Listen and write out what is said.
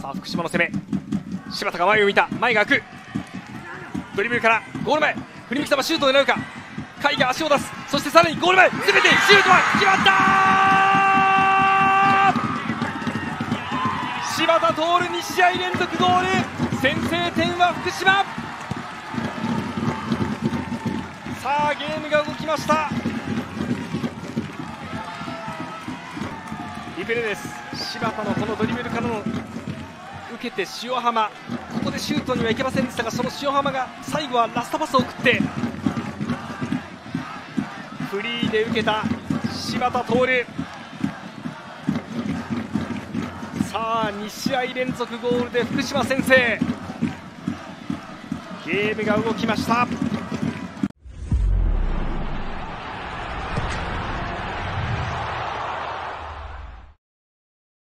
さあ福島の攻め。柴田が前を見た。前が空く。ドリブルからゴール前。振り向きざまシュートを狙うか。甲斐が足を出す。そしてさらにゴール前。詰めてシュートは決まった柴田徹2試合連続ゴール。先制点は福島。さあゲームが動きました。リプレです柴田のこのドリブルからの受けて塩浜。ここでシュートにはいけませんでしたがその塩浜が最後はラストパスを送ってフリーで受けた柴田徹。さあ2試合連続ゴールで福島先制。ゲームが動きました。